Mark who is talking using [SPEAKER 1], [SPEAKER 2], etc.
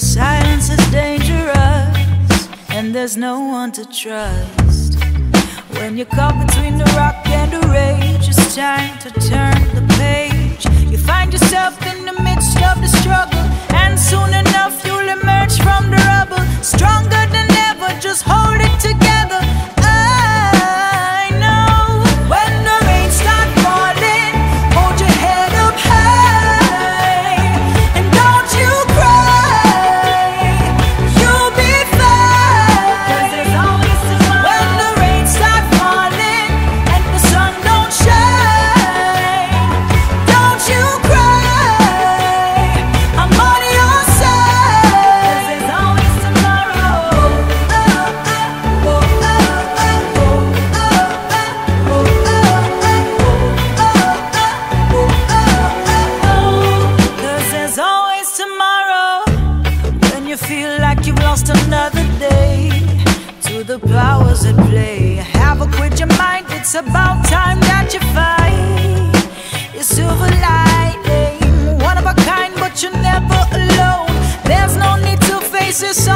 [SPEAKER 1] Silence is dangerous, and there's no one to trust. When you're caught between the rock and the rage, it's time to turn the page. You find yourself in the midst of the struggle, and soon enough you'll emerge from the rubble, stronger. The powers at play. Have a quit your mind, it's about time that you find your silver lining. One of a kind, but you're never alone. There's no need to face this